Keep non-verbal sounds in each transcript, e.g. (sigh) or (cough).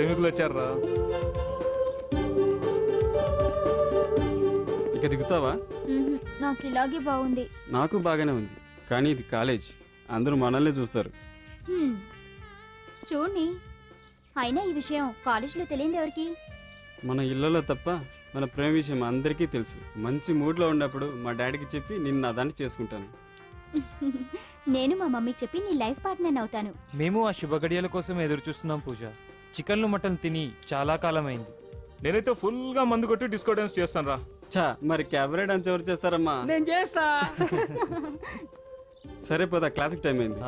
ప్రేమికులు వచ్చారా ఇక దిగుతావా? మ్మ్. నాకు ఇలాగే బాగుంది. నాకు బాగానే ఉంది కానీ ఇది కాలేజ్. అందరూ మనల్ని చూస్తారు. హ్మ్. చూడండి అయినా ఈ విషయం కాలేజీలో తెలియదు ఎవరికి? మన ఇళ్ళలో తప్ప మన ప్రేమ విషయం అందరికీ తెలుసు. మంచి మూడ్లో ఉన్నప్పుడు మా డాడీకి చెప్పి నిన్ను నా దాన్ని చేసుకుంటాను. (laughs) నేను మా మమ్మీకి చెప్పి నీ లైఫ్ పార్ట్నర్ అవుతాను. మేము ఆ శుభగడియల కోసం ఎదురు చూస్తున్నాం పూజ. చికెన్లు మటన్ తిని చాలా కాలం అయింది నేనైతే ఫుల్గా మందు కొట్టి డిస్కో డాన్స్ చేస్తాను రా చా మరి క్యాబరే డాన్స్ ఎవరు చేస్తారమ్మా? నేను చేస్తా. సరే పోదా క్లాసిక్ టైం అయింది.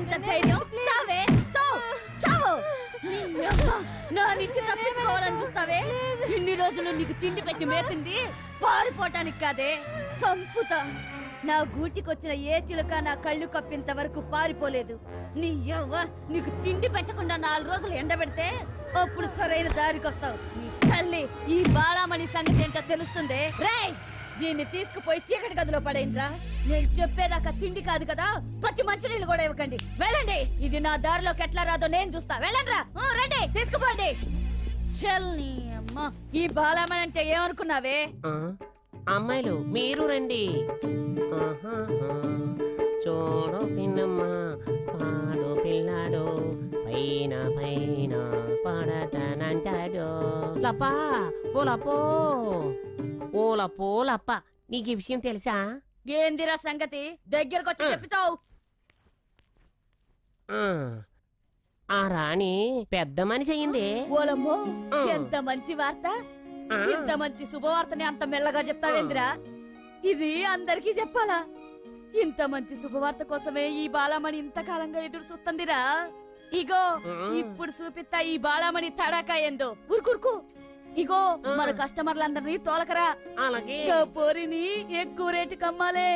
నీకెంత ధైర్యం? చావే? చావు! చావు! నీ నా నుంచి తప్పించుకోవాలని చూస్తావే? ఇన్ని రోజులు నీకు తిండి పెట్టి మేపింది పారిపోవటానికి కాదే. సంపుత నా గూటికొచ్చిన ఏ చిలుక నా కళ్ళు కప్పింత వరకు పారిపోలేదు. నీ యవ్వ నీకు తిండి పెట్టకుండా నాలుగు రోజులు ఎండబెడితే అప్పుడు సరైన దారికొస్తావు. నీ తల్లి ఈ బాలామణి సంగతి ఏంటో తెలుస్తుంది? రేయ్! దీన్ని తీసుకుపోయి చీకటి గదిలో పడైందిరా? నేను చెప్పేదాకా తిండి కాదు కదా పచ్చి మంచినీళ్ళు కూడా ఇవ్వకండి. వెళ్ళండి. ఇది నా దారిలోకి ఎట్లా రాదో నేను చూస్తా. వెళ్ళండి రా రండి తీసుకుపోండి. చల్ని ఈ బాలామణి అంటే ఏమనుకున్నావే? ఆ, అమ్మాయిలు మీరు రండి. చూడు పిన్నమ్మ పాడు పిల్లాడు పైన పైన పడతానంటాడు. లపా పోలపో లపో ఓ లపో లప్ప నీకు ఈ విషయం తెలుసా? ఏందిరా సంగతి? దగ్గరకు వచ్చి చెప్పుతావు ఆ, రాణి పెద్ద మనిషి అయింది ఓలమ్మో. ఎంత మంచి వార్త. ఇంత మంచి శుభవార్తని అంత మెల్లగా చెప్తావేందిరా? ఇది అందరికీ చెప్పాలా? ఇంత మంచి శుభవార్త కోసమే ఈ బాలామణి ఇంతకాలంగా ఎదురు చూస్తుందిరా. ఇగో. ఇప్పుడు చూపిస్తా ఈ బాలామణి తడాకా ఏందో. ఉరుకురుకు ఇగో. మన కస్టమర్లందరినీ తోలకరా. అలాగే. పోరిని ఎక్కువ రేటు కమ్మాలే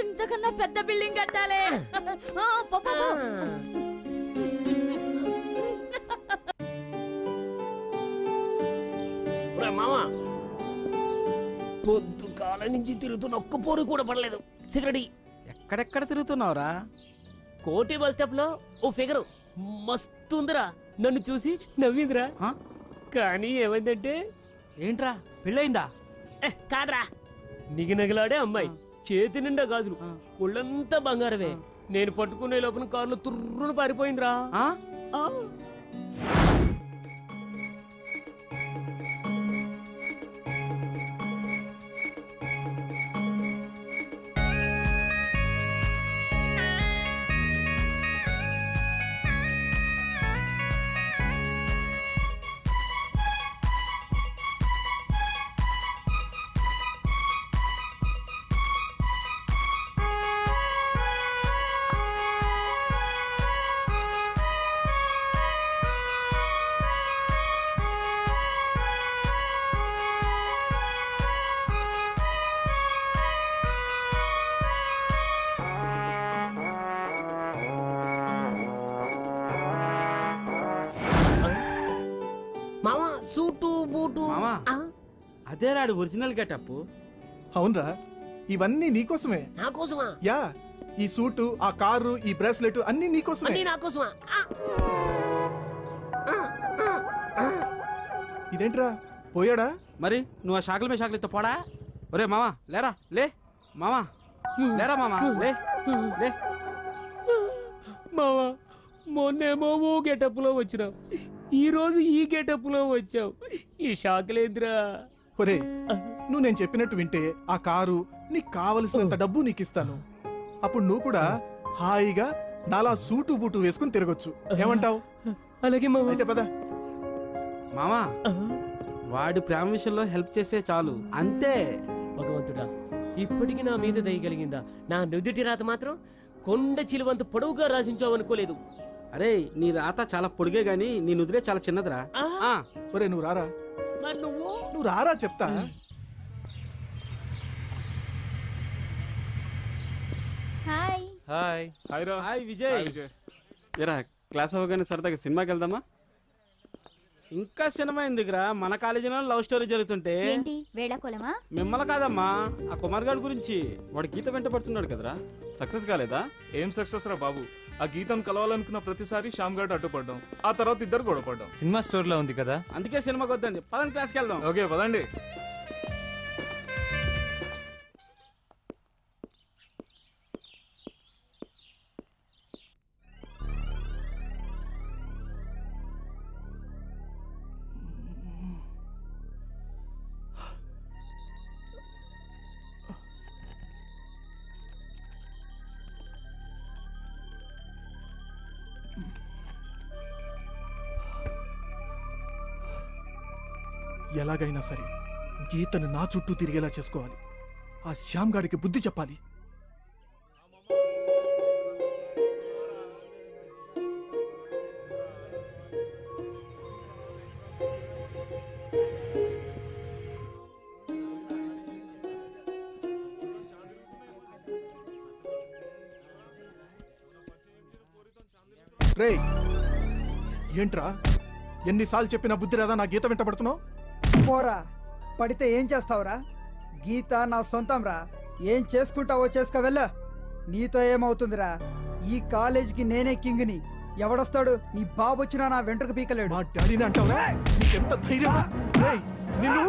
ఇంతకన్నా పెద్ద బిల్డింగ్ కట్టాలే. మావా పొద్దు కాలం నుంచి తిరుగుతున్న ఒక్క పోరు కూడా పడలేదు. సిగరెట్ ఎక్కడెక్కడ తిరుగుతున్నావురా? కోటి బస్ స్టాప్లో ఓ ఫిగర్. మస్తుందిరా నన్ను చూసి నవ్విందిరా? కానీ ఏమైందంటే? ఏంట్రా? పెళ్ళయిందా? ఏ, కాదురా. నిగనగలాడే అమ్మాయి. చేతి నిండా గాజులు. ఒళ్ళంతా బంగారమే. నేను పట్టుకునే లోపల కారులో తుర్రును పారిపోయిందిరా. అదే రాడు ఒరిజినల్ గెటప్. అవునరా ఇవన్నీ నీకోసమే నా కోసమా? యా ఈ సూటు ఆ కారు ఈ బ్రాస్లెట్ అన్ని నీకోసమే అన్నీ నా కోసమా? ఆ. ఇదేంట్రా పోయాడా? మరి నువ్వు ఆ షాకుల మీద షాకులతో పోడా? ఒరే మామా లేరా లే మామా లేరా మామా లే లే. మావా మొన్నేమో ఓ గెటప్లో వచ్చినావు ఈ రోజు ఈ గెటప్లో వచ్చావు ఈ షాక్లేదురా? ఒరే నువ్వు నేను చెప్పినట్టు వింటే ఆ కారు నీకు కావలసినంత డబ్బు నీకు ఇస్తాను. అప్పుడు నువ్వు కూడా హాయిగా నాలా సూటు బూటు వేసుకుని తిరగొచ్చు. ఏమంటావు? అలాగే మావా. అయితే పద. మామా వాడి ప్రేమ విషయంలో హెల్ప్ చేస్తే చాలు. అంతే. భగవంతుడా ఇప్పటికి నా మీద దయగలిగిందా నా నుదుటి రాత మాత్రం కొండ చిలువంత పొడవుగా రాసించావనుకోలేదు. అరే నీ రాత చాలా పొడిగే గాని నీ నుదిరే చాలా చిన్నదిరా. ఒరే నువ్వు రారా? మరి నువ్వు? నువ్వు రారా చెప్తా. హాయ్. హాయ్. హాయ్ రా. హాయ్ విజయ్. హాయ్ విజయ్. ఎరా క్లాస్ అవ్వగానే సరదాగా సినిమాకి వెళ్దామా? ఇంకా సినిమా ఎందుకురా మన కాలేజీలో లవ్ స్టోరీ జరుగుతుంటే ఏంటి? మిమ్మల్ని కాదమ్మా ఆ కుమార్ గారి గురించి. వాడు గీత వెంట పడుతున్నాడు కదరా. సక్సెస్ కాలేదా? ఏం సక్సెస్ రా బాబు. ఆ గీతం కలవాలనుకున్న ప్రతిసారి శ్యామ్ గారు అడ్డుపడ్డాం ఆ తర్వాత ఇద్దరు గొడవ పడ్డాం. సినిమా స్టోర్లో ఉంది కదా. అందుకే సినిమాకి వద్దండి. పదండి క్లాస్కి వెళ్దాం. ఓకే పదండి. ఎలాగైనా సరే గీతను నా చుట్టూ తిరిగేలా చేసుకోవాలి. ఆ శ్యామ్ గాడికి బుద్ధి చెప్పాలి. రేయ్ ఏంట్రా? ఎన్నిసార్లు చెప్పినా బుద్ధి రాదా? నా గీత వెంటబడుతున్నావు పోరా. పడితే ఏం చేస్తావురా? గీత నా సొంతం రా ఏం చేసుకుంటావో చేసుకో వెళ్ళ. నీతో ఏమవుతుందిరా? ఈ కాలేజీకి నేనే కింగ్ని. ఎవడొస్తాడు? నీ బాబు వచ్చినా నా వెంట్రుక పీకలేడు. మా డాడీని అంటావురా? నీకెంత ధైర్యం రేయ్ నిన్ను?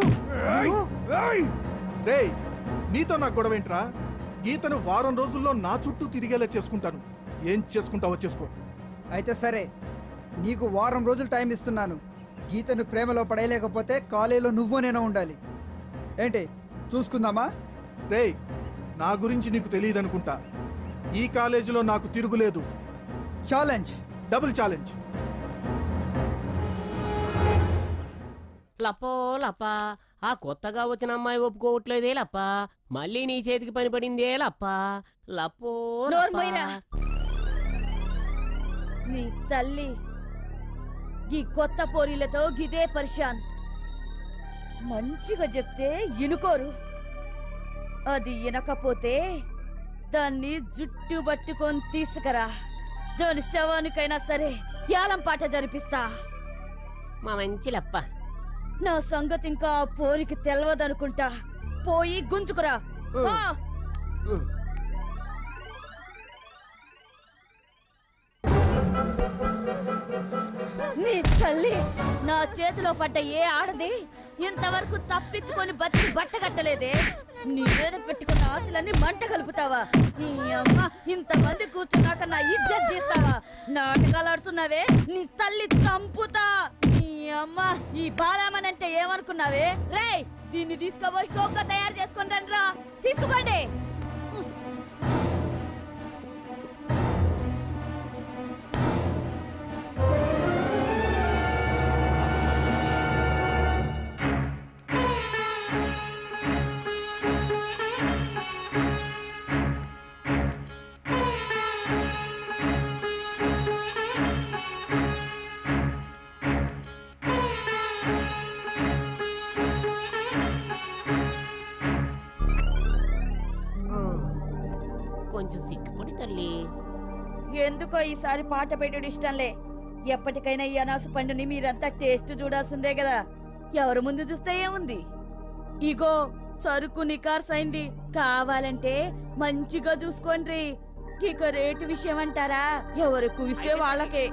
నిన్ను- రేయ్ నీతో నాకు గొడవ ఏంట్రా గీతను వారం రోజుల్లో నా చుట్టూ తిరిగేలా చేసుకుంటాను. ఏం చేసుకుంటావో చేసుకో. అయితే సరే నీకు వారం రోజులు టైం ఇస్తున్నాను. గీతను ప్రేమలో పడేయలేకపోతే కాలేజీలో నువ్వు నేను ఉండాలి. ఏంటి? చూసుకుందామా? రేయ్ నా గురించి నీకు తెలియదు అనుకుంటా ఈ కాలేజీలో నాకు తిరుగులేదు. ఛాలెంజ్. Double challenge. లపో లప ఆ కొత్తగా వచ్చిన అమ్మాయి ఒప్పుకోవట్లేదే లప్ప మళ్ళీ నీ చేతికి పని పడిందే లప్ప లపో. నీ తల్లి. ఈ కొత్త పోరీలతో గిదే పరిశాన్. మంచిగా చెప్తే ఇనుకోరు. అది ఇనకపోతే దాన్ని జుట్టు పట్టుకొని తీసుకురా. దాని శవానికైనా సరే యాలం పాట జరిపిస్తా. మా మంచి లప్ప నా సంగతి ఇంకా ఆ పోరికి తెలవదనుకుంటా. పోయి గుంజుకురా. ఆ! నీ తల్లి నా చేతిలో పడ్డ ఏ ఆడది ఇంతవరకు తప్పించుకొని బతికి బట్ట కట్టలేదే? నీ మీద పెట్టుకున్న ఆశలన్నీ మంట కలుపుతావా? నీ అమ్మ ఇంతమంది కూర్చున్నాక నా ఇజ్జత్ తీస్తావా? నాటకాలు ఆడుతున్నావే? నీ తల్లి చంపుతా! నీ అమ్మ ఈ బాలామనంటే ఏమనుకున్నావే? రే దీన్ని తీసుకుపోయి సోగ్గా తయారు చేసుకొని రండి రా తీసుకోండి. ఎందుకో ఈసారి పాట పెట్టడం ఇష్టంలే. ఎప్పటికైనా ఈ అనాస పండుని మీరంతా టేస్ట్ చూడాల్సిందే కదా ఎవరు ముందు చూస్తే ఏముంది? ఇగో సరుకు నికార్స్ అయింది కావాలంటే మంచిగా చూసుకోండి ఇక రేటు విషయం అంటారా ఎవరికి ఇస్తే వాళ్ళకే.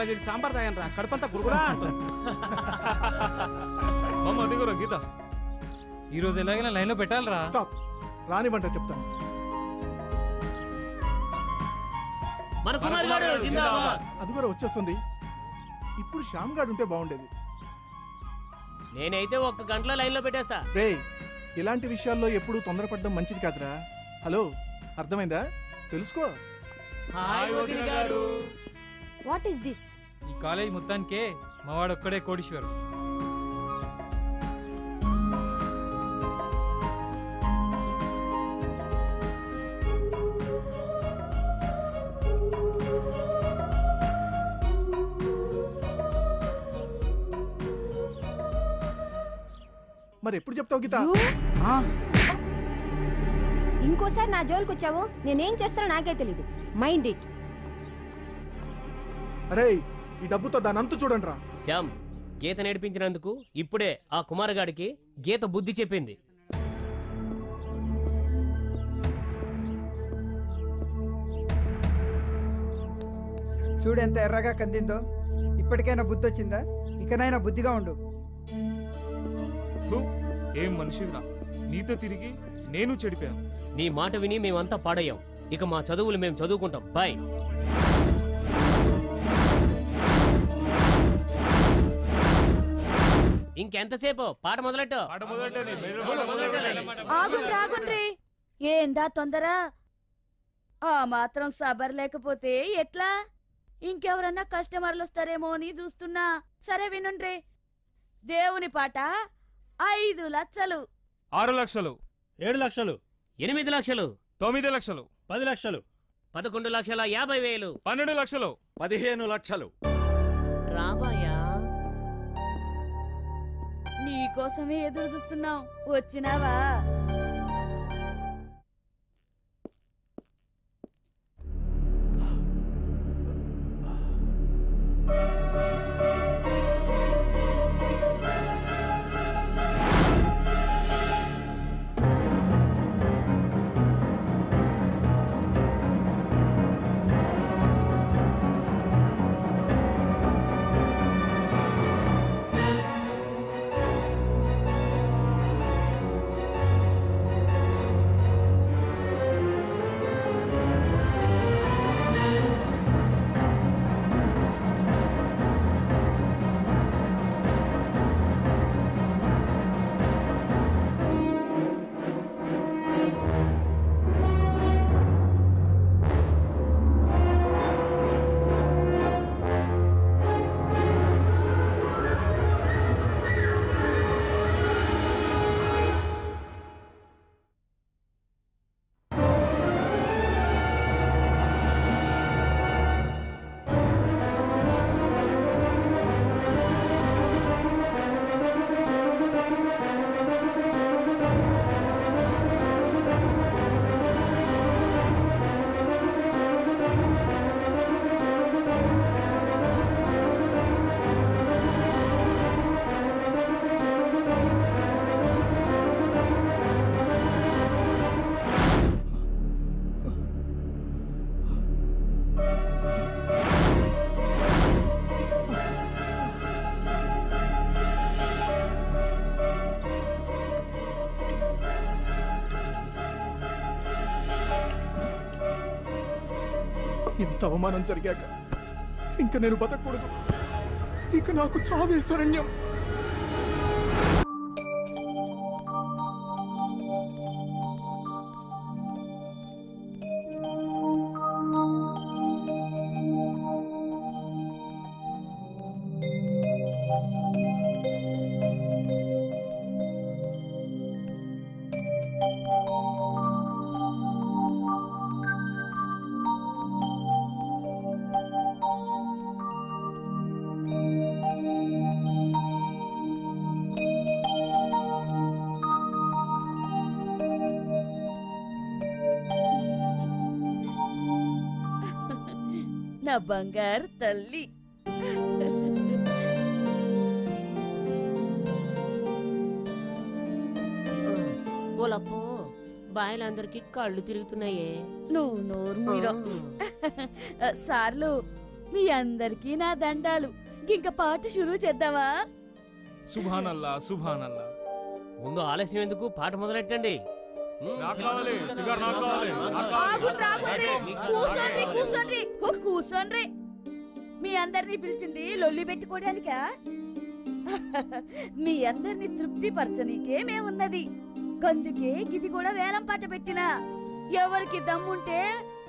ప్యాకెట్ సాంబార్ తాగాను రా. కడుపంతా గురుగురా అంటుంది. (laughs) మామ అదిగోరా గీత. ఈ రోజు ఎలాగైనా లైన్లో పెట్టాలరా. స్టాప్. రానివ్వంట చెప్తాను. మన కుమార్ గారు జిందాబాద్. అది కూడా వచ్చేస్తుంది. ఇప్పుడు శ్యామ్ గాడు ఉంటే బాగుండేది. నేనైతే ఒక్క గంటలో లైన్లో పెట్టేస్తా. రే ఇలాంటి విషయాల్లో ఎప్పుడూ తొందరపడడం మంచిది కాదురా. హలో అర్థమైందా? తెలుసుకో. హాయ్ గారు. వాట్ ఈస్ దిస్ ఈ కాలేజ్ మొత్తానికే మావాడు ఒక్కడే కోటీశ్వరు. మరి ఎప్పుడు చెప్తావు గీత? ఆ, ఇంకోసారి నా జోలికి వచ్చావు నేనేం చేస్తానో నాకే తెలీదు. మైండ్ ఇట్ అరే ఈ డబ్బుతో దాని అంతు చూడండి రా శ్యామ్ గీత నేర్పించినందుకు ఇప్పుడే ఆ కుమార్ గాడికి గీత బుద్ధి చెప్పింది. చూడు ఎంత ఎర్రగా కందిందో. ఇప్పటికైనా బుద్ధి వచ్చిందా ఇకనైనా బుద్ధిగా ఉండు. ఏం మనిషిరా నీతో తిరిగి నేను చెడిపోయాను. నీ మాట విని మేమంతా పాడయ్యాం. ఇక మా చదువులు మేము చదువుకుంటాం. బాయ్. ఇంకెంతసేపు? పాట మొదలెట్టు. ఆగుండ్రి ఏందా తొందర? ఆ మాత్రం సబర్ లేకపోతే ఎట్లా? ఇంకెవరన్నా కస్టమర్లు వస్తారేమో అని చూస్తున్నా. సరే వినుండ్రి. దేవుని పాట ఐదు లక్షలు. ఆరు లక్షలు. ఏడు లక్షలు. ఎనిమిది లక్షలు. తొమ్మిది లక్షలు. పది లక్షలు. పదకొండు లక్షల యాభై వేలు. పన్నెండు లక్షలు. పదిహేను లక్షలు. రాబాయా నీకోసమే ఎదురు చూస్తున్నాం. వచ్చినావా? ఇంత అవమానం జరిగాక ఇంక నేను బతకూడదు. ఇక నాకు చావే శరణ్యం. నా బంగారు తల్లి. ఓలప్పో బాయలందరికీ కళ్ళు తిరుగుతున్నాయే. నువ్వు నోరు మీరా (laughs) సార్లు మీ అందరికీ నా దండాలు. ఇంక పాట షురూ చేద్దామా? సుభానల్లా సుభానల్లా. ముందు ఆలస్యం ఎందుకు? పాట మొదలెట్టండి. కూసోండ్రి మీ అందరినీ పిలిచింది లొల్లి పెట్టుకోవడానికా మీ అందరినీ తృప్తి పరచనీకే మేమున్నది. కందుకే ఇది కూడా వేలం పాట పెట్టినా. ఎవరికి దమ్ముంటే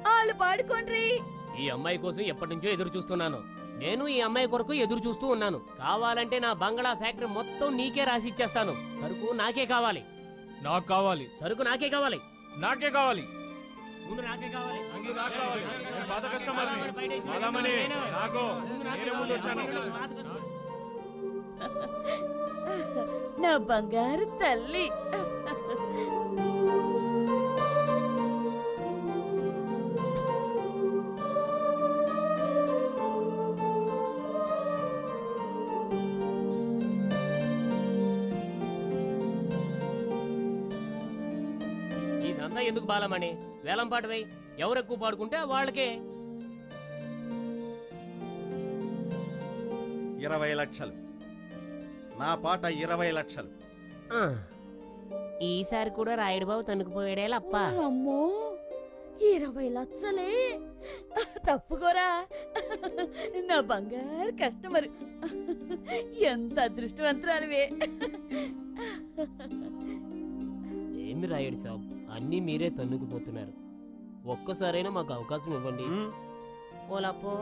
వాళ్ళు పాడుకోండ్రి. ఈ అమ్మాయి కోసం ఎప్పటి నుంచో ఎదురు చూస్తున్నాను. నేను ఈ అమ్మాయి కొరకు ఎదురు చూస్తూ ఉన్నాను. కావాలంటే నా బంగళా ఫ్యాక్టరీ మొత్తం నీకే రాసి ఇచ్చేస్తాను. సరుకు నాకే కావాలి. నాకు కావాలి. సరుకు నాకే కావాలి. నాకే కావాలి. ముందు నాకే కావాలి. అంగీ నాకు కావాలి. నేను పాత కస్టమర్ని. బాలమణి నాకు. నేనే ముందు వచ్చాను. (laughs) నా బంగారు తల్లి. (laughs) ఎందుకు బాలమణి? వేలం పాట వేయి. ఎవరు ఎక్కువ పాడుకుంటే వాళ్ళకే. ఇరవై లక్షలు. నా పాట ఇరవై లక్షలు. ఈసారి కూడా రాయుడు బాబు తనుకుపోయాడే లప్ప అమ్మో ఇరవై లక్షలే. తప్పుకోరా. నా బంగారు కస్టమర్. ఎంత అదృష్టవంతురాలివే. ఏమి రాయుడు సాబ్? అన్నీ మీరే తన్నుకుపోతున్నారు. ఒక్కసారైనా మాకు అవకాశం ఇవ్వండి. ఓలప్పో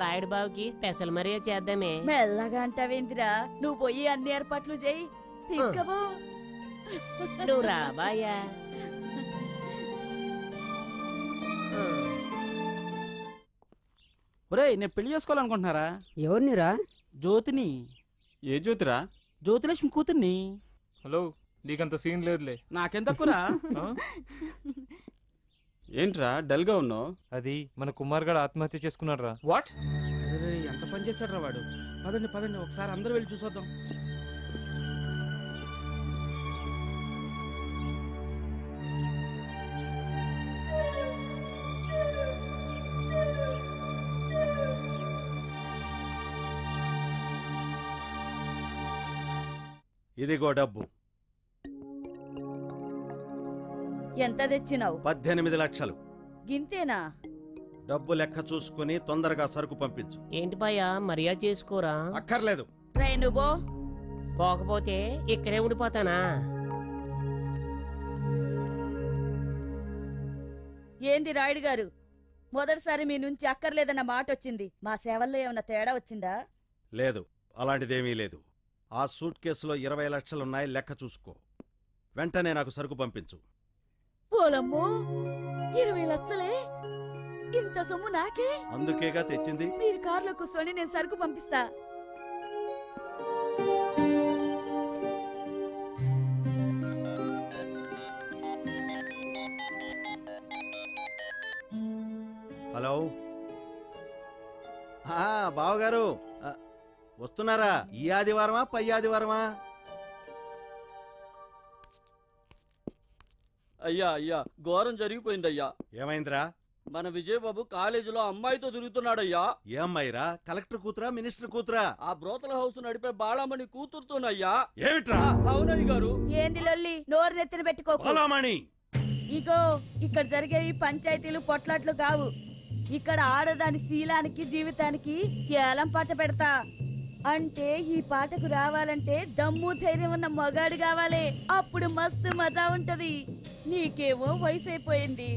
రాయుడు బాబుకి స్పెషల్ మరీ చేద్దామే. మెల్లగా అంటావేందిరా? నువ్వు పోయి అన్ని ఏర్పాట్లు చేయి. తీసుకపో. నువ్వు రా బాయా ఒరేయ్ నేను పెళ్ళి చేసుకోవాలనుకుంటున్నారా? ఎవరినిరా? జ్యోతిని. ఏ జ్యోతిరా? జ్యోతిలక్ష్మి కూతుర్ని. హలో. నీకంత సీన్ లేదులే. నాకెంతక్కురా? (laughs) ఆ? ఏంట్రా డల్గా ఉన్నావు? అది మన కుమార్ గడ ఆత్మహత్య చేసుకున్నాడు రా వాట్ ఎంత పని చేశాడు వాడు? పదండి పదండి ఒకసారి అందరూ వెళ్ళి చూసొద్దాం. ఇదిగో డబ్బు. ఎంత తెచ్చినావు? పద్దెనిమిది లక్షలు. గింతేనా? డబ్బు లెక్క చూసుకుని తొందరగా సరుకు పంపించు. ఏంటి బాయా మర్యాద చేసుకోరా? అక్కర్లేదు. రే నువ్వు పోకపోతే ఇక్కడే ఉండిపోతానా? ఏంది రాయుడు గారు? మొదటిసారి మీ నుంచి అక్కర్లేదన్న మాట వచ్చింది. మా సేవల్లో ఏమన్నా తేడా వచ్చిందా? లేదు అలాంటిదేమీ లేదు. ఆ సూట్ కేసులో ఇరవై లక్షలున్నాయి లెక్క చూసుకో. వెంటనే నాకు సరుకు పంపించు. పోలమ్మో ఇరవై లక్షలే ఇంత సొమ్ము నాకే? అందుకేగా తెచ్చింది? మీరు కారులో కూర్చొని నేను సరుకు పంపిస్తా. హలో. బావగారు. వస్తున్నారా? ఈ ఆదివారమా పై ఆదివారమా? అయ్యా అయ్యా ఘోరం జరిగిపోయిందయ్యా. ఏమైందిరా? మన విజయబాబు కాలేజీలో అమ్మాయితో తిరుగుతున్నాడయ్యా. ఏ అమ్మాయిరా? కలెక్టర్ కూతురా మినిస్టర్ కూతురా? ఆ బ్రోతల హౌస్ నడిపే బాళమణి కూతురుతోనయ్యా. ఏమిట్రా? అవునయ్య గారు. ఏంది లొల్లి? నోరు నెత్తిన పెట్టుకోకు. బాలామణి! ఇగో ఇక్కడ జరిగే ఈ పంచాయతీలు పొట్లాట్లు కావు. ఇక్కడ ఆడదాని శీలానికి జీవితానికి ఏలం పాట పెడతా. అంటే ఈ పాటకు రావాలంటే దమ్ము ధైర్యం ఉన్న మగాడు కావాలి. అప్పుడు మస్తు మజా ఉంటది. నీకేమో వయసు అయిపోయింది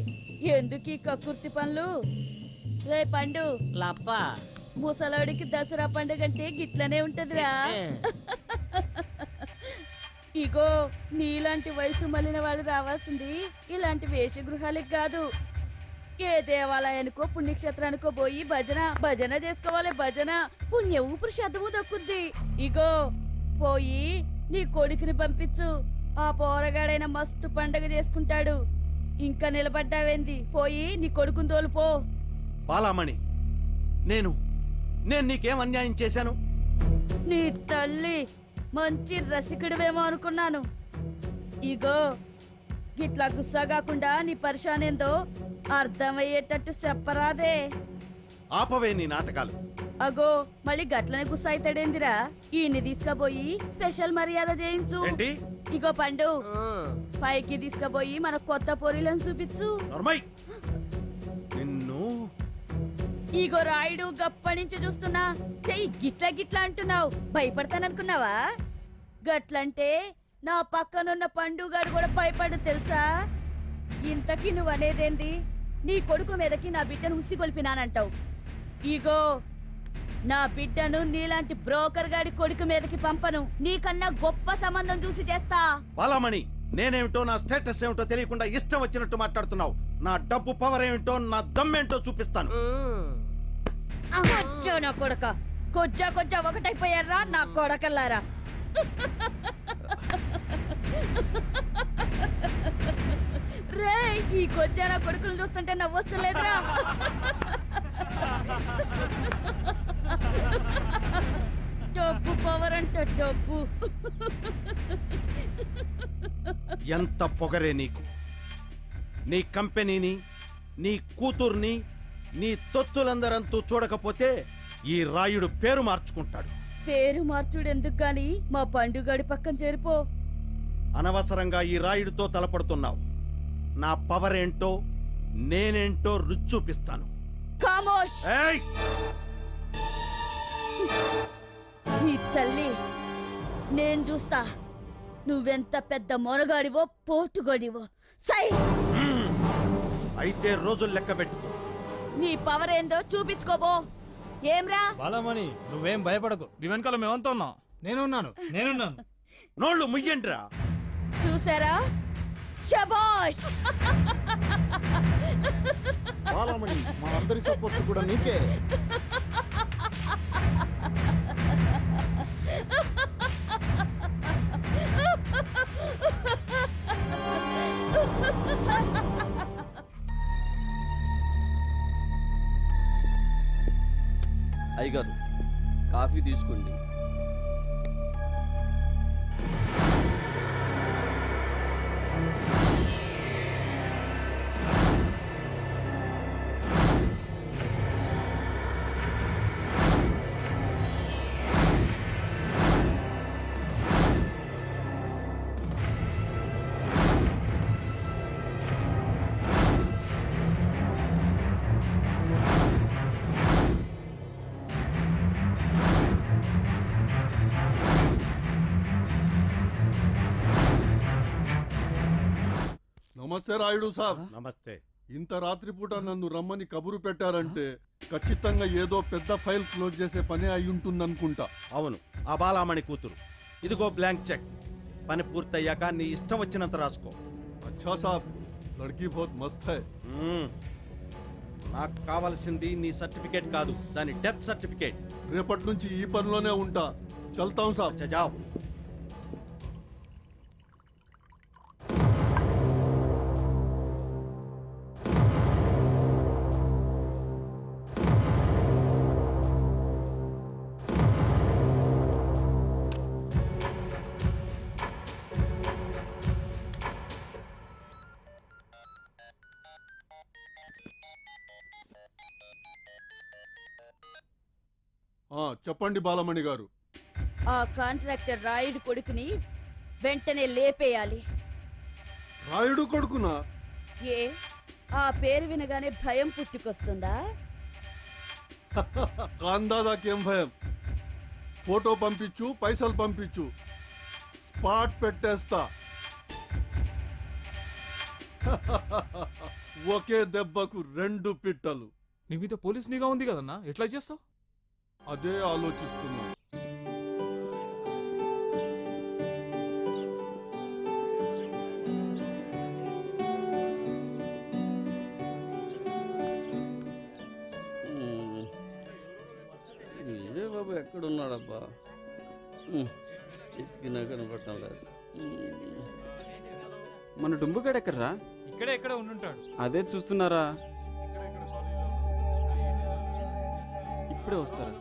ఎందుకు ఈ కక్కుర్తి పనులు? రే పండు లప్ప ముసలోడికి దసరా పండుగ అంటే గిట్లనే ఉంటదిరా. (laughs) ఇగో నీలాంటి వయసు మళ్ళిన వాళ్ళు రావాల్సింది ఇలాంటి వేషగృహాలకు కాదు. ఏ దేవాలయానికో పుణ్యక్షేత్రానికో పోయి భజన భజన చేసుకోవాలి భజన. పుణ్యము పురుషార్థము దక్కుద్ది. ఇగో పోయి నీ కొడుకుని పంపించు. ఆ పోరగాడైన మస్తు పండగ చేసుకుంటాడు. ఇంకా నిలబడ్డావేంది? పోయి నీ కొడుకుని తోలుపో. బాలామణి నేను నేను నీకేం అన్యాయం చేశాను? నీ తల్లి మంచి రసికుడివేమో అనుకున్నాను. ఇగో గిట్లా గుస్సా కాకుండా నీ పరిశానేందో అర్థమయ్యేటట్టు చెప్పరాదే. ఆపవే నీ నాటకాలు. అగో మళ్ళీ గట్లనే గుస్స అవుతాడేందిరా ఈయన్ని తీసుకుపోయి స్పెషల్ మర్యాద చేయించు. ఏంటి? ఇగో పండు పైకి తీసుకుపోయి మన కొత్త పొరిలను చూపించు. నర్మయ్! నిన్ను. ఇగో రాయుడు గప్ప నుంచి చూస్తున్నా. చెయ్యి గిట్ల గిట్ల అంటున్నావు. భయపడతాననుకున్నావా? గట్లంటే నా పక్కనున్న పండుగాడు కూడా భయపడు తెలుసా? ఇంతకీ నువ్వు అనేదేంది నీ కొడుకు మీదకి నా బిడ్డను ఉసిగొల్పినానంటావు. ఇగో నా బిడ్డను నీలాంటి బ్రోకర్ గాడి కొడుకు మీదకి పంపను. నీకన్నా గొప్ప సంబంధం చూసి చేస్తా. బాలమణి నేనేమిటో నా స్టేటస్ ఏమిటో తెలియకుండా ఇష్టం వచ్చినట్టు మాట్లాడుతున్నావు. నా డబ్బు పవర్ ఏమిటో నా దమ్మేంటో చూపిస్తాను. నా కొడక. కొజ్జా కొజ్జా ఒకటైపోయారా నా కొడకల్లారా? రే ఈ నా కొడుకులు చూస్తుంటే నవ్వొస్తలేదురా. డబ్బు పవర్ అంటే డబ్బు. ఎంత పొగరే నీకు? నీ కంపెనీని నీ కూతుర్ని నీ తొత్తులందరంతూ చూడకపోతే ఈ రాయుడు పేరు మార్చుకుంటాడు. పేరు మార్చుడు ఎందుకు గాని? మా పండుగడి పక్కన చేరిపో. అనవసరంగా ఈ రాయుడితో తలపడుతున్నావు. నా పవర్ ఏంటో నేనేంటో రుచి చూపిస్తాను. ఖామోష్! నీ తల్లి నేను చూస్తా. నువ్వెంత పెద్ద మొనగాడివో పోటుగాడివో. సై! అయితే రోజులు లెక్క పెట్టుకో. నీ పవర్ ఏందో చూపించుకోబో ఏమ్రా? బాలమణి నువ్వేం భయపడకు. నీ వెనకాల మేమంతా ఉన్నాం. నేనున్నాను నేనున్నాను. నోళ్ళు ముయ్యండిరా. చూసారా? శబాష్ బాలమణి మా అందరి సపోర్ట్ కూడా నీకే. అయ్యగారు కాఫీ తీసుకోండి. నమస్తే రాయుడు సార్ నమస్తే. ఇంత రాత్రిపూట నన్ను రమ్మని కబురు పెట్టారంటే ఖచ్చితంగా ఏదో పెద్ద ఫైల్ క్లోజ్ చేసే పని అయి ఉంటుందనుకుంటా అవును ఆ బాలామణి కూతురు. ఇదిగో బ్లాంక్ చెక్. పని పూర్తయ్యాక నీ ఇష్టం వచ్చినంత రాసుకో. అచ్చా సాబ్ లడ్కీ బహుత్ మస్త్ హై. నాకు కావాల్సింది నీ సర్టిఫికేట్ కాదు దాని డెత్ సర్టిఫికేట్. రేపటి నుంచి ఈ పనిలోనే ఉంటా. చల్తాం సాబ్. జావ్. చెప్పండి బాలమణి గారు. ఆ కాంట్రాక్టర్ రాయుడు కొడుకుని వెంటనే లేపేయాలి. రాయుడు కొడుకునా? ఏ ఆ పేరు వినగానే భయం పుట్టుకొస్తుందా? (laughs) కాందాదాకేం భయం? ఫోటో పంపించు పైసలు పంపించు. స్పాట్ పెట్టేస్తా. (laughs) ఒకే దెబ్బకు రెండు పిట్టలు. నీ మీద పోలీస్ నిఘా ఉంది కదన్నా? ఎట్లా చేస్తావు? అదే ఆలోచిస్తున్నా ఉమ్. ఏ బాబు ఎక్కడున్నాడబ్బా. ఎత్తికినా కనపడటం లేదు. మన డుంబుగాడు ఎక్కడ్రా ఇక్కడే ఎక్కడ ఉండుంటాడు అదే చూస్తున్నారా ఇప్పుడే వస్తారా.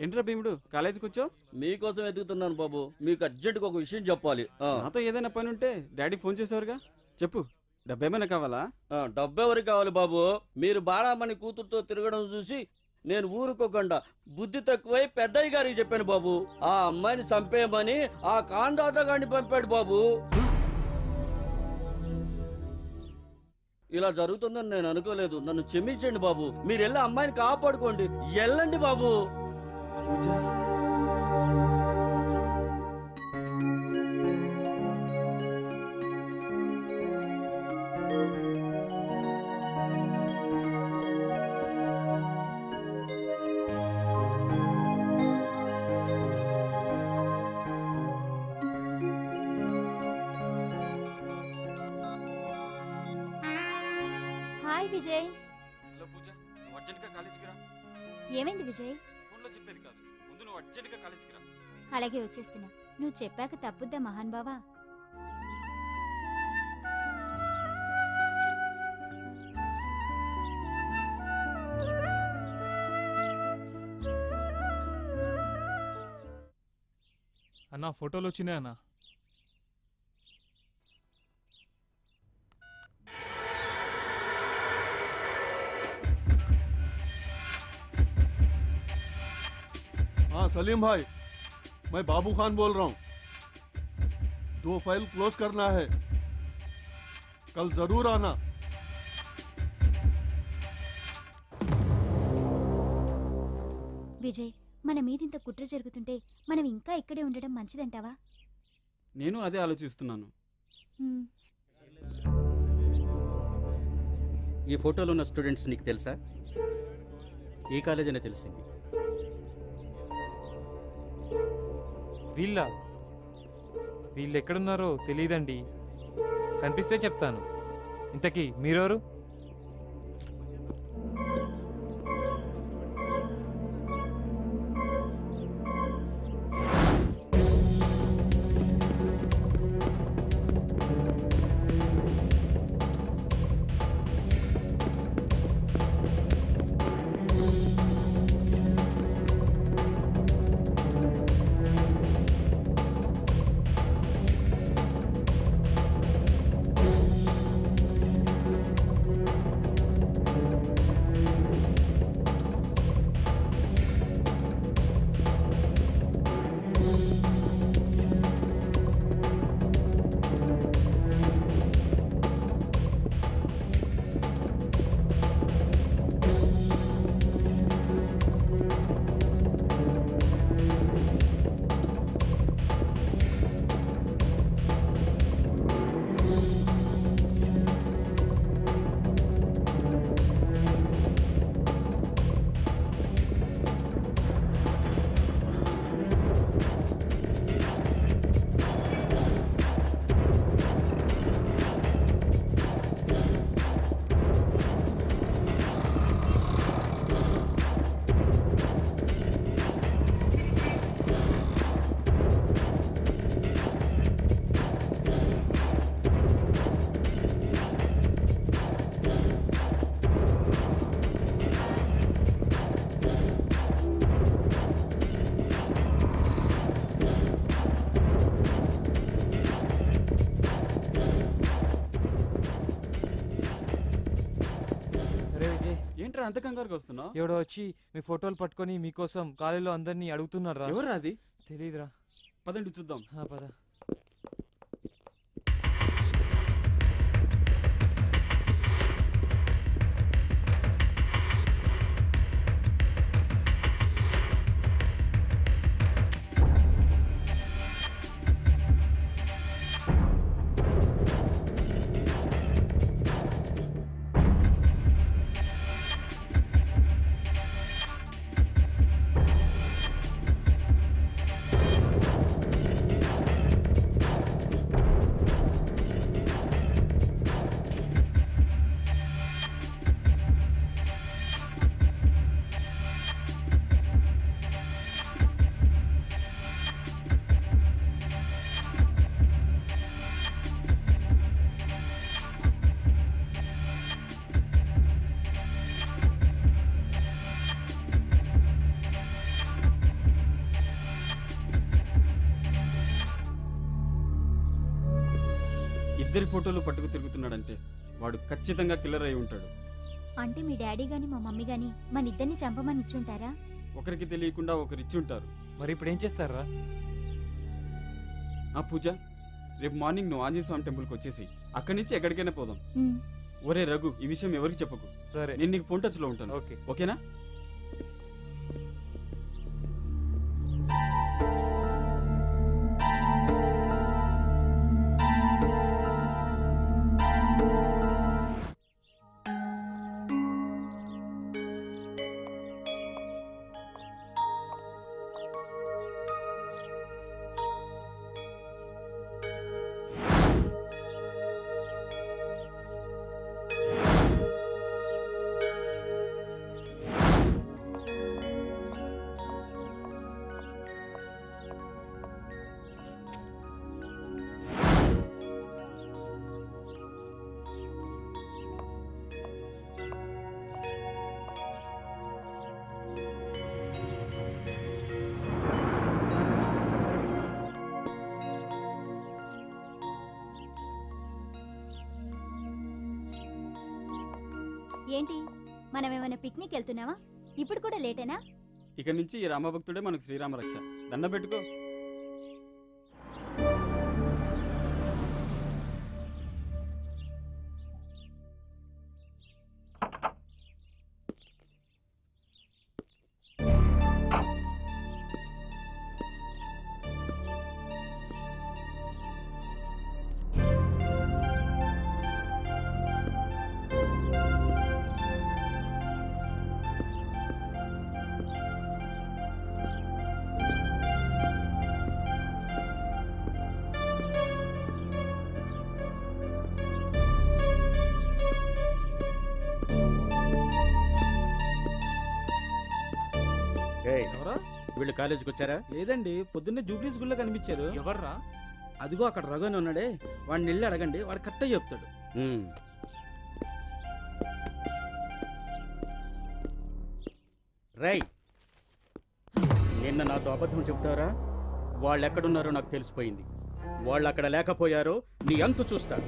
ఏంట్రా భీముడు కాలేజీకి వచ్చావు మీకోసం ఎదుగుతున్నాను బాబు. మీకు అర్జెంటుగా ఒక విషయం చెప్పాలి. ఆ. నాతో ఏదైనా పని ఉంటే డాడీ ఫోన్ చేసేవారుగా? చెప్పు డబ్బేమైనా కావాలా? ఆ, డబ్బు ఎవరికి కావాలి బాబు? మీరు బాణామణి కూతురుతో తిరగడం చూసి నేను ఊరుకోకుండా బుద్ధి తక్కువై పెద్దయ్య గారికి చెప్పాను బాబు. ఆ అమ్మాయిని చంపేయమని ఆ కాందాత గారిని పంపాడు బాబు. ఇలా జరుగుతుందని నేను అనుకోలేదు. నన్ను క్షమించండి బాబు. మీరు వెళ్ళి అమ్మాయిని కాపాడుకోండి. వెళ్ళండి బాబు. హాయ్ వచ్చేస్తున్నా నువ్వు చెప్పాక తప్పుద్దా మహాన్ బావా అన్న ఫోటోలు వచ్చినాయి అన్న हाँ सलीम भाई मैं बाबू खान बोल रहा हूँ दो फाइल क्लोज करना है कल जरूर आना విజయ్ మన మీదింత కుట్ర జరుగుతుంటే మనం ఇంకా ఇక్కడే ఉండడం మంచిదంటావా నేను అదే ఆలోచిస్తున్నాను హ్మ్. ఈ ఫోటోలో ఉన్న స్టూడెంట్స్ నీకు తెలుసా ఏ కాలేజ్ అనే తెలిసింది వీళ్ళ వీళ్ళు ఎక్కడున్నారో తెలియదండి. కనిపిస్తే చెప్తాను. ఇంతకీ మీరెవరు? అంత కంగారుగా వస్తున్నావు? ఎవడో వచ్చి మీ ఫోటోలు పట్టుకొని మీకోసం కాలేజీలో అందరినీ అడుగుతున్నారా ఎవర్రా అది? తెలీదురా. పదండి చూద్దాం. పద. ఇద్దరి ఫోటోలు పట్టుకు తిరుగుతున్నాడంటే వాడు ఖచ్చితంగా కిల్లర్ అయి ఉంటాడు. అంటే మీ డాడీ గాని మా మమ్మీ గాని మన ఇద్దరిని చంపమని ఇచ్చుంటారా ఒకరికి తెలియకుండా ఒకరు ఇచ్చి ఉంటారు. మరి ఇప్పుడు ఏం చేస్తారా? ఆ పూజ రేపు మార్నింగ్ నువ్వు ఆంజనేయ స్వామి టెంపుల్కి వచ్చేసి అక్కడి నుంచి ఎక్కడికైనా పోదాం. ఒరే రఘు ఈ విషయం ఎవరికి చెప్పకు. సరే. నేను నీకు ఫోన్ టచ్లో ఉంటాను. ఓకే. ఓకేనా? పిక్నిక్ వెళ్తున్నావా? ఇప్పుడు కూడా లేటేనా? ఇక నుంచి ఈ రామభక్తుడే మనకు శ్రీరామ రక్ష దండం పెట్టుకో. వీళ్ళు కాలేజీకి వచ్చారా లేదండి పొద్దున్నే జూబ్లీస్ గుళ్ళో కనిపించారు. ఎవర్రా? అదిగో అక్కడ రఘుని ఉన్నాడే వాడిని వెళ్ళి అడగండి వాడు కరెక్ట్గా చెప్తాడు. ఉమ్. రేయ్ నిన్న నాతో అబద్ధం చెప్తారా వాళ్ళు ఎక్కడున్నారో నాకు తెలిసిపోయింది. వాళ్ళు అక్కడ లేకపోయారో నీ అంతు చూస్తాను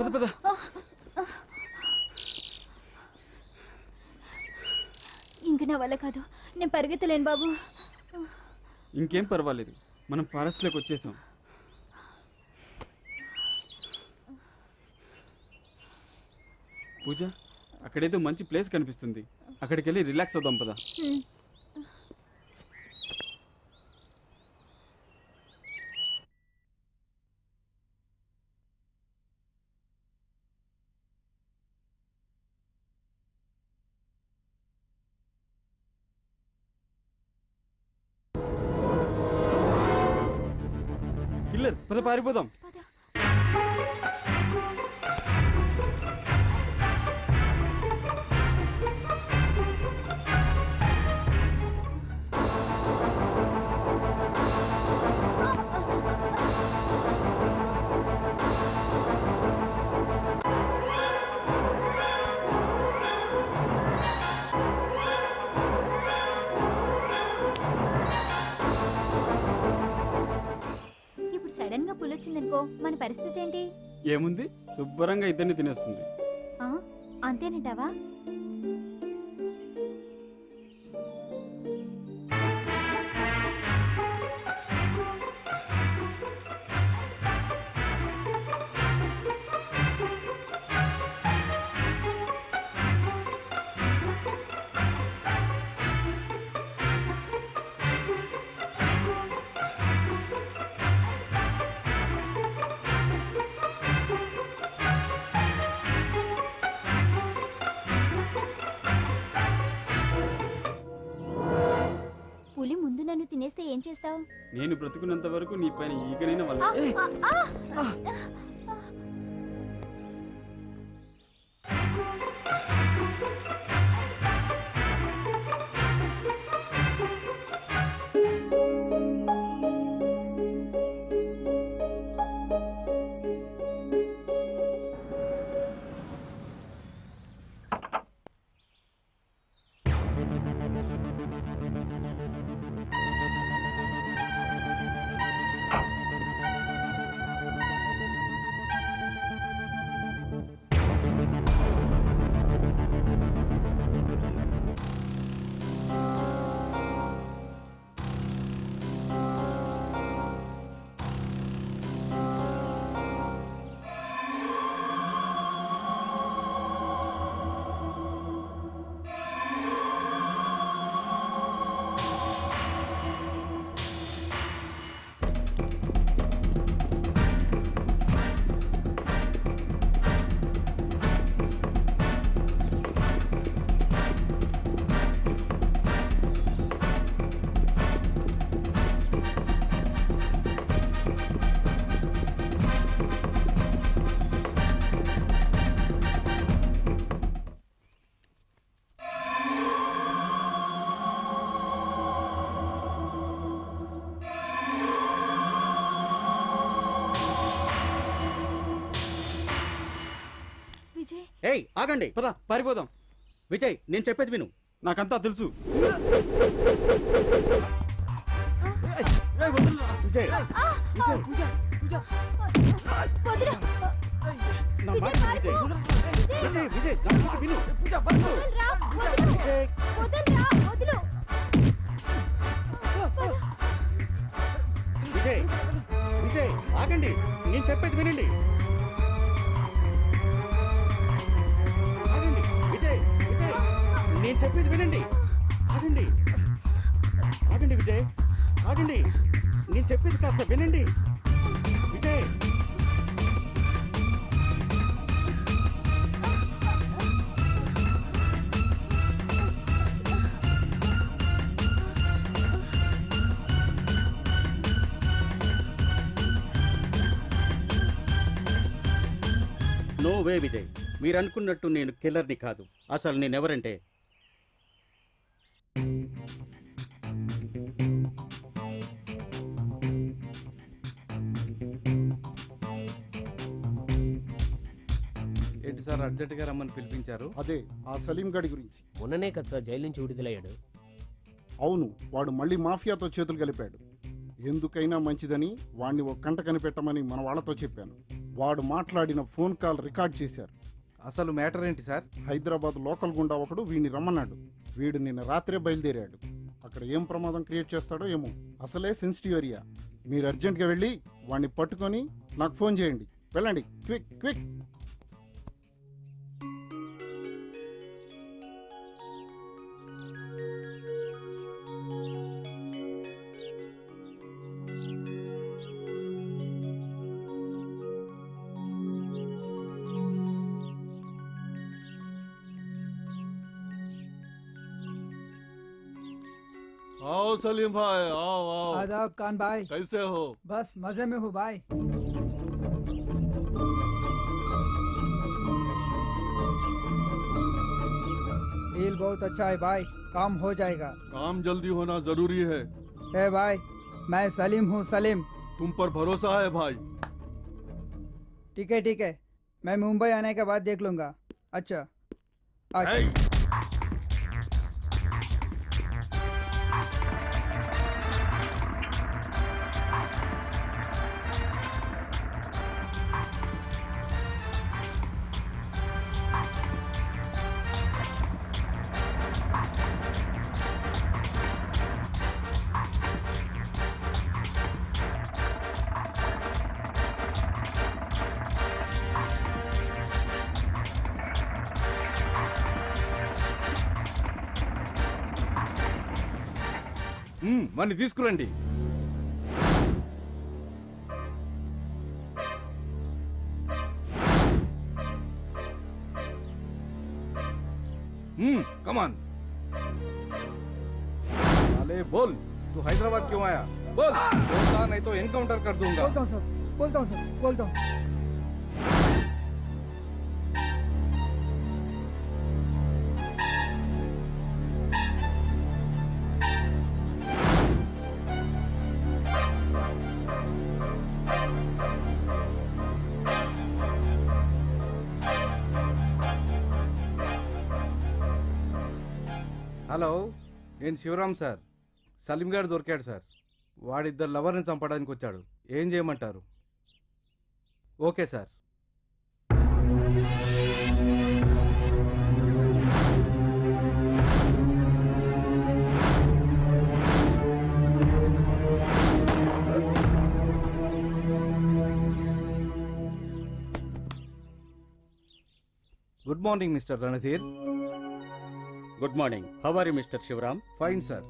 పద పద. ఇంక నా వల్ల కాదు. నేను పరిగెత్తలేను బాబు. ఇంకేం పర్వాలేదు. మనం ఫారెస్ట్లోకి వచ్చేసాం. పూజ అక్కడేదో మంచి ప్లేస్ కనిపిస్తుంది. అక్కడికి వెళ్ళి రిలాక్స్ అవుదాం పదా. పారిపోదాం. పరిస్థితి ఏంటి? ఏముంది? శుభ్రంగా ఇద్దరిని తినేస్తుంది. అంతేనంటావా? చేస్తావు? నేను బ్రతుకున్నంత వరకు నీ పైన ఈగనైనా వాళ్ళ విజయ్ ఏయ్ ఆగండి. పద పారిపోదాం. విజయ్ నేను చెప్పేది విను. నాకంతా తెలుసు. విజయ్. నా మాట నా మాట విను. విజయ్ విజయ్ ఆగండి. నేను చెప్పేది వినండి. నేను చెప్పేది వినండి. ఆగండి. ఆగండి విజయ్. ఆగండి. నేను చెప్పేది కాస్త వినండి. విజయ్. No way Vijay. మీరు అనుకున్నట్టు నేను కిల్లర్ని కాదు. అసలు నేనెవరంటే ఏంటి సార్ అర్జెంటుగా రమ్మని పిలిపించారు? అదే ఆ సలీం గడి గురించి. మొన్ననే కదా సార్ జైలు నుంచి విడుదలయ్యాడు. అవును వాడు మళ్ళీ మాఫియాతో చేతులు కలిపాడు. ఎందుకైనా మంచిదని వాణ్ణి ఒక కంట కనిపెట్టమని మన వాళ్ళతో చెప్పాను. వాడు మాట్లాడిన ఫోన్ కాల్ రికార్డ్ చేశారు. అసలు మ్యాటర్ ఏంటి సార్? హైదరాబాద్ లోకల్ గుండా ఒకడు వీడిని రమ్మన్నాడు. వీడు నిన్న రాత్రే బయలుదేరాడు. అక్కడ ఏం ప్రమాదం క్రియేట్ చేస్తాడో ఏమో. అసలే సెన్సిటివ్ ఏరియా మీరు అర్జెంట్గా వెళ్ళి వాడిని పట్టుకొని నాకు ఫోన్ చేయండి. వెళ్ళండి. Quick quick. सलीम भाई आओ आओ। आदाब कान भाई। कैसे हो? बस मज़े में हूँ भाई। डील बहुत अच्छा है भाई काम हो जाएगा। काम जल्दी होना ज़रूरी है। ए भाई मैं सलीम हूँ सलीम। तुम पर भरोसा है भाई। ठीक है ठीक है। मैं मुंबई आने के बाद देख लूँगा। अच्छा। अच्छा మన్ని తీసుకురండి कमान अरे बोल तू हैदराबाद क्यों आया बोल बोलता नहीं तो एनकाउंटर कर दूंगा बोलता हूँ सर बोलता हूँ सर बोलता हूँ నేను శివరాం సార్. సలీం గారు దొరికాడు సార్. వాడిద్దరు లవర్ని చంపడానికి వచ్చాడు. ఏం చేయమంటారు? Okay sir. Good morning mister Randhir. Good morning. How are you mister Sivaram fine sir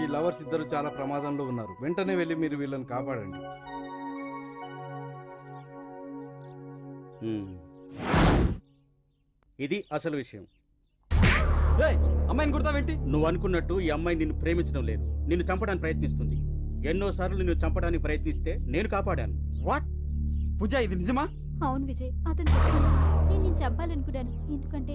ఈ లవర్స్ ఇద్దరు చాలా ప్రమాదంలో ఉన్నారు. వెంటనే వెళ్ళి మీరు వీళ్ళని కాపాడండి. ఇది అసలు విషయం. అమ్మాయిని కుడతావేంటి నువ్వు అనుకున్నట్టు ఈ అమ్మాయి నిన్ను ప్రేమించడం లేదు. నిన్ను చంపడానికి ప్రయత్నిస్తుంది. ఎన్నోసార్లు నిన్ను చంపడానికి ప్రయత్నిస్తే నేను కాపాడాను. వాట్ పూజ ఇది నిజమా? అవును విజయ్ అతను చెప్పింది. నేను నేను చంపాలనుకున్నాను. ఎందుకంటే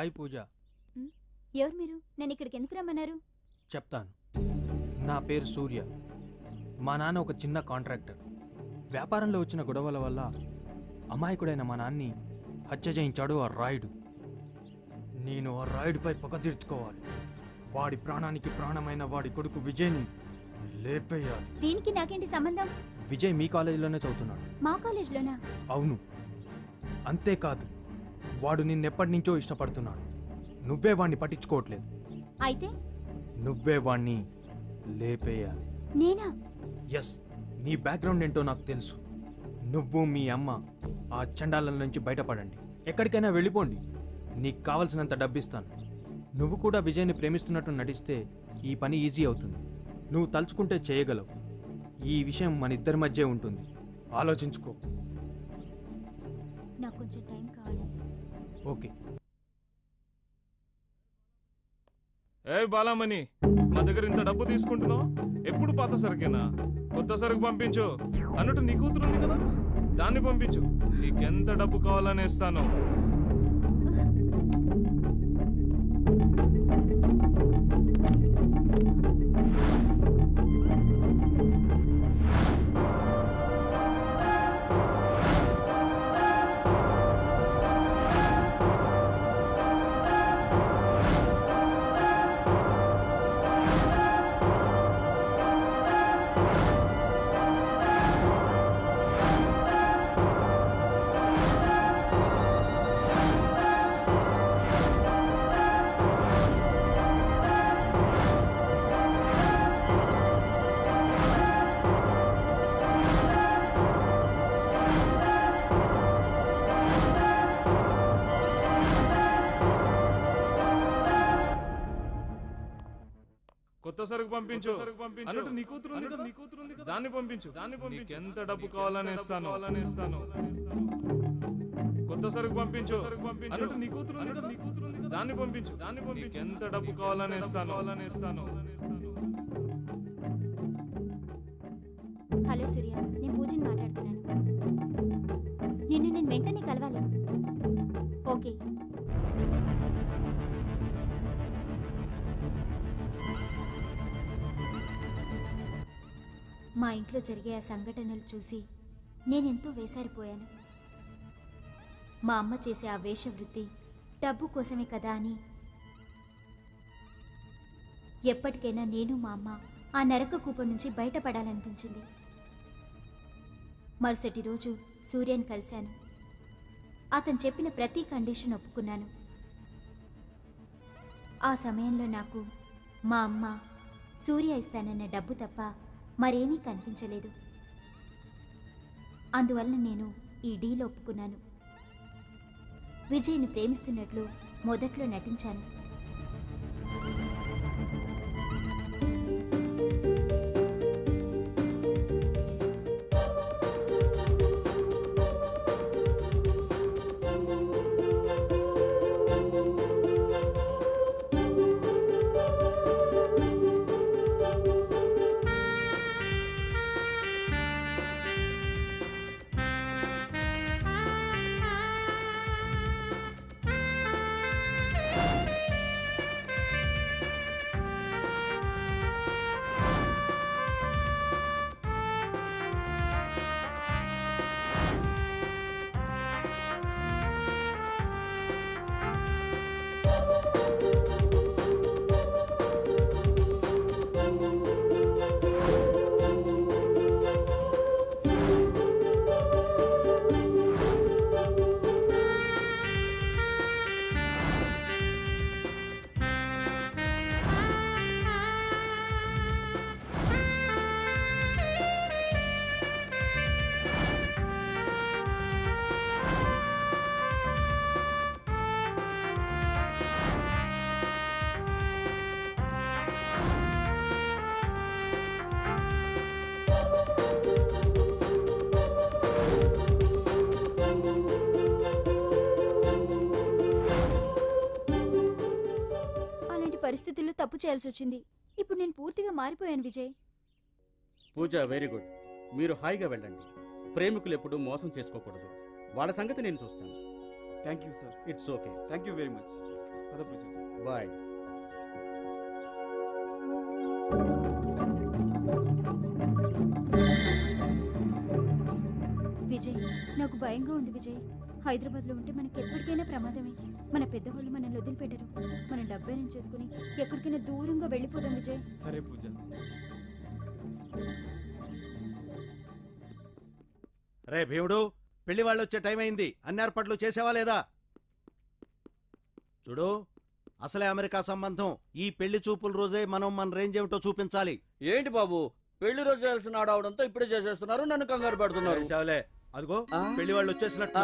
హాయ్ పూజ. ఎవరు మీరు? నేను ఇక్కడికి ఎందుకు రమ్మన్నారు? చెప్తాను. నా పేరు సూర్య. మా నాన్న ఒక చిన్న కాంట్రాక్టర్. వ్యాపారంలో వచ్చిన గొడవల వల్ల అమాయకుడైన మా నాన్ని హత్య చేయించాడు ఆ రాయుడు. నేను ఆ రాయుడిపై పగ తీర్చుకోవాలి. వాడి ప్రాణానికి ప్రాణమైన వాడి కొడుకు విజయ్ని లేపేయాలి. దీనికి నాకేంటి సంబంధం? విజయ్ మీ కాలేజీలోనే చదువుతున్నాడు. మా కాలేజ్లోనా? అవును. అంతేకాదు వాడు నిన్నెప్పటి నుంచో ఇష్టపడుతున్నాడు. నువ్వే వాణ్ణి పట్టించుకోవట్లేదు. అయితే? నువ్వే వాణ్ణి లేపేయాలి. నేనా? ఎస్ నీ బ్యాక్గ్రౌండ్ ఏంటో నాకు తెలుసు. నువ్వు మీ అమ్మ ఆ చండాలం నుంచి బయటపడండి. ఎక్కడికైనా వెళ్ళిపోండి. నీకు కావలసినంత డబ్బిస్తాను. నువ్వు కూడా విజయ్ని ప్రేమిస్తున్నట్టు నటిస్తే ఈ పని ఈజీ అవుతుంది. నువ్వు తలుచుకుంటే చేయగలవు. ఈ విషయం మన ఇద్దరి మధ్య ఉంటుంది. ఆలోచించుకో. నాకు కొంచెం టైం కావాలి. ఓకే. ఏ బాలామణి మా దగ్గర ఇంత డబ్బు తీసుకుంటున్నావు? ఎప్పుడు పాత సరుకేనా? కొత్త సరుకు పంపించు. అన్నట్టు నీ కూతురు ఉంది కదా? దాన్ని పంపించు. నీకెంత డబ్బు కావాలని ఇస్తాను. సరుకు పంపించు. అన్నట్టు నీ కూతురు ఉంది కదా? నీ కూతురు ఉంది కదా? దాన్ని పంపించు. దాన్ని పంపించు. ఎంత డబ్బు కావాలని ఇస్తాను. కావాలని ఇస్తాను. కొత్త సరుకు పంపించు. సరుకు పంపించు. అన్నట్టు నీ కూతురు ఉంది కదా? నీ కూతురు ఉంది కదా? దాన్ని పంపించు. దాన్ని పంపించు. ఎంత డబ్బు కావాలని ఇస్తాను. కావాలని ఇస్తాను. హలో సూర్య నేను పూజని మాట్లాడుతున్నాను. నిన్ను నేను వెంటనే కలవాలి. ఓకే. మా ఇంట్లో జరిగే ఆ సంఘటనలు చూసి నేనెంతో వేసారిపోయాను. మా అమ్మ చేసే ఆ వేషవృత్తి డబ్బు కోసమే కదా అని. ఎప్పటికైనా నేను మా అమ్మ ఆ నరక కూపం నుంచి బయటపడాలనిపించింది. మరుసటి రోజు సూర్యని కలిశాను. అతను చెప్పిన ప్రతి కండిషన్ ఒప్పుకున్నాను. ఆ సమయంలో నాకు మా అమ్మ సూర్య ఇస్తానన్న డబ్బు తప్ప మరేమీ కనిపించలేదు. అందువల్ల నేను ఈ డీల్ ఒప్పుకున్నాను. విజయ్ని ప్రేమిస్తున్నట్లు మొదట్లో నటించాను. చేయాల్సి వచ్చింది ఇప్పుడు నేను పూర్తిగా మారిపోయాను విజయ్. పూజ వెరీ గుడ్ మీరు హాయిగా వెళ్ళండి. ప్రేమికులు ఎప్పుడు మోసం చేసుకోకూడదు. వాళ్ళ సంగతి నేను చూస్తాను. Thank you sir it's okay thank you very much పద పూజ బాయ్ విజయ్ నాకు భయంగా ఉంది విజయ్. హైదరాబాద్లో ఉంటే మనకి ఎప్పటికైనా ప్రమాదమే. మన పెద్దవాళ్ళు మనల్ని వదిలిపెట్టరు. మన డబ్బైనా చేసుకుని ఎక్కడికైనా దూరంగా వెళ్ళిపోదాం విజయ్. సరే పూజ. రే భీముడు పెళ్ళి వాళ్ళు వచ్చే టైం అయింది. అన్ని ఏర్పాట్లు చేసావా లేదా? చూడు అసలే అమెరికా సంబంధం. ఈ పెళ్ళి చూపుల రోజే మనం మన రేంజ్ ఏమిటో చూపించాలి. ఏంటి బాబు? పెళ్ళి రోజు చేయాల్సిన ఆడవడంతో ఇప్పుడే చేసేస్తున్నారు నన్ను కంగారు పెడుతున్నారు. అదిగో పెళ్ళి వాళ్ళు వచ్చేసినట్టు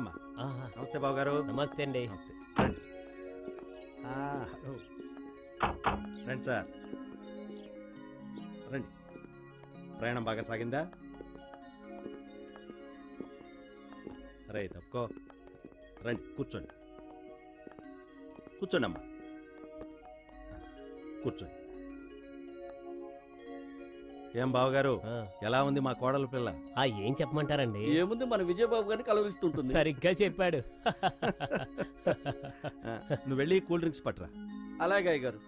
నమస్తే బాబు గారు నమస్తే అండి. రండి. సార్. రండి. ప్రయాణం బాగా సాగిందా? రే తప్పుకో. రండి కూర్చోండి. కూర్చోండి అమ్మా కూర్చోండి. ఏం బావగారు? ఎలా ఉంది మా కోడల పిల్ల? ఆ ఏం చెప్పమంటారండి? ఏముంది మన విజయబాబు గారిని కలవరిస్తుంటుంది. సరిగ్గా చెప్పాడు. నువ్వు వెళ్ళి కూల్ డ్రింక్స్ పట్టరా. అలాగే గారు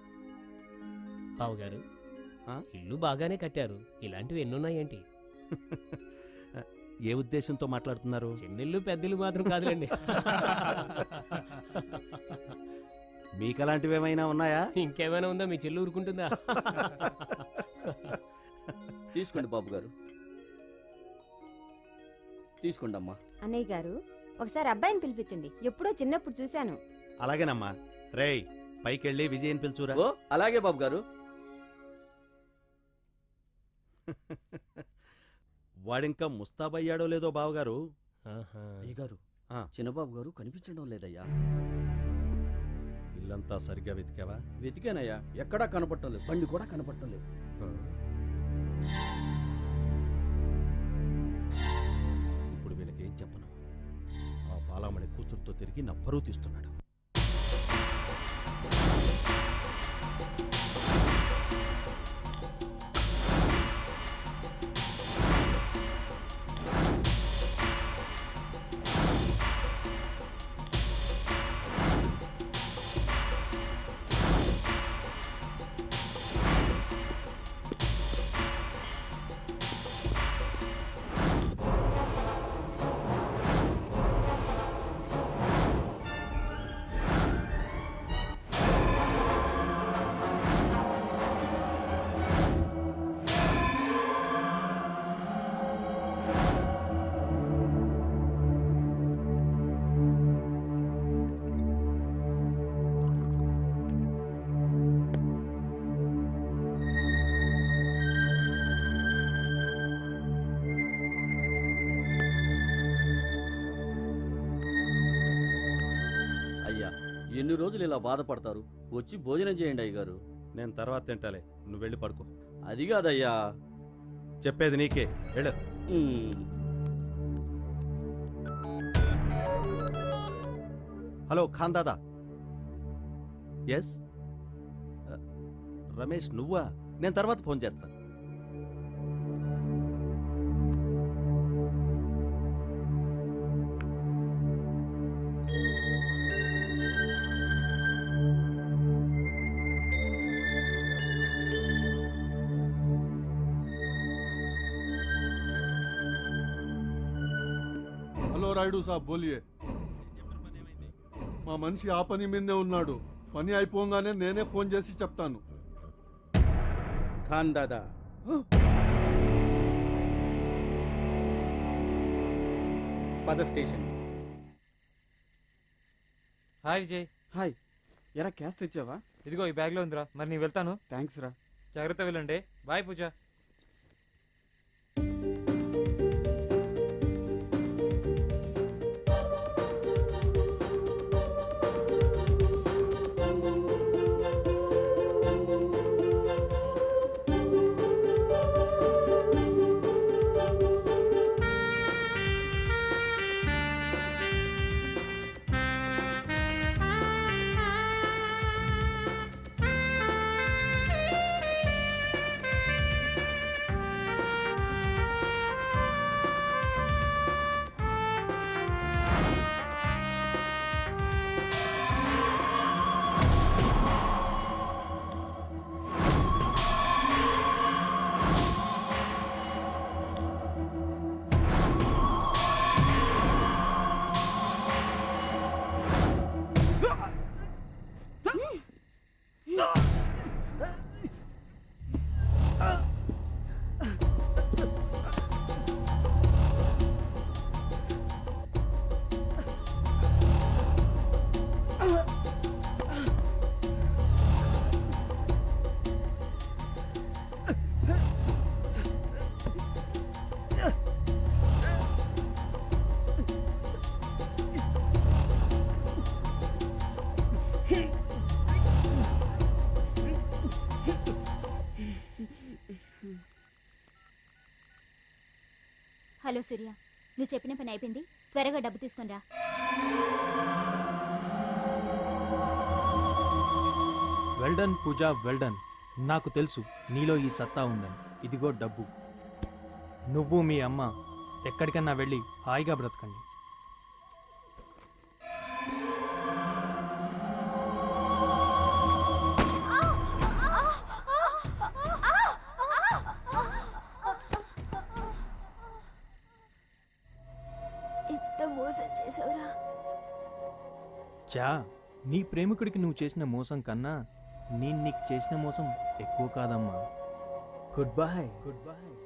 ఇల్లు బాగానే కట్టారు. ఇలాంటివి ఎన్నున్నాయేంటి? ఏ ఉద్దేశంతో మాట్లాడుతున్నారు? చిన్నిల్లు పెద్దిల్లు మాత్రం కాదులేండి. మీకు అలాంటివి ఏమైనా ఉన్నాయా? ఇంకేమైనా ఉందా? మీ చెల్లు ఊరుకుంటుందా? తీసుకోండి బాబు గారు. తీసుకోండి అమ్మా. అన్నయ్య గారు ఒకసారి అబ్బాయిని పిలిపించండి. ఎప్పుడో చిన్నప్పుడు చూశాను. అలాగేనమ్మా. రేయ్ పైకెళ్ళి విజయన్ పిలుచురా. ఓ అలాగే బాబు గారు. వాడింకా ముస్తాబయ్యాడో లేదో బావగారు? అయ్యగారు ఆ. చిన్నబాబు గారు కనిపించడం లేదయ్యా. ఇల్లంతా సరిగ్గా వెతికావా? వెతికానయ్యా. ఎక్కడా కనపడటం లేదు. బండి కూడా కనపడటం లేదు. ఇప్పుడు వీళ్ళకి ఏం చెప్పను? ఆ బాలామణి కూతురుతో తిరిగి నా పరువు తీస్తున్నాడు. ఎన్ని రోజులు ఇలా బాధపడతారు? వచ్చి భోజనం చేయండి అయ్యగారు. నేను తర్వాత తింటాలే. నువ్వు వెళ్ళి పడుకో. అది కాదయ్యా. చెప్పేది నీకే. వెళ్ళు. హలో ఖాన్ దాదా. ఎస్? రమేష్ నువ్వా? నేను తర్వాత ఫోన్ చేస్తాను. రాయుడు సాబ్ బోలియే. మా మనిషి ఆ పని మీదే ఉన్నాడు. పని అయిపోగానే నేనే ఫోన్ చేసి చెప్తాను. ఖాన్ దాదా. పద స్టేషన్. హాయ్ విజయ్. హాయ్. ఎరా క్యాష్ తెచ్చావా? ఇదిగో ఈ బ్యాగ్లో ఉందిరా. మరి నేను వెళ్తాను. థ్యాంక్స్ రా. జాగ్రత్త వెళ్ళండి. బాయ్ పూజ. ఇదిగో సూర్య నువ్వు చెప్పిన పని అయిపోయింది. త్వరగా డబ్బు తీసుకుని రా. వెల్డన్ పూజ వెల్డన్ నాకు తెలుసు నీలో ఈ సత్తా ఉందని. ఇదిగో డబ్బు. నువ్వు మీ అమ్మ ఎక్కడికన్నా వెళ్ళి హాయిగా బ్రతకండి. నీ ప్రేమికుడికి నువ్వు చేసిన మోసం కన్నా నేను నీకు చేసిన మోసం ఎక్కువ కాదమ్మా. Good bye good bye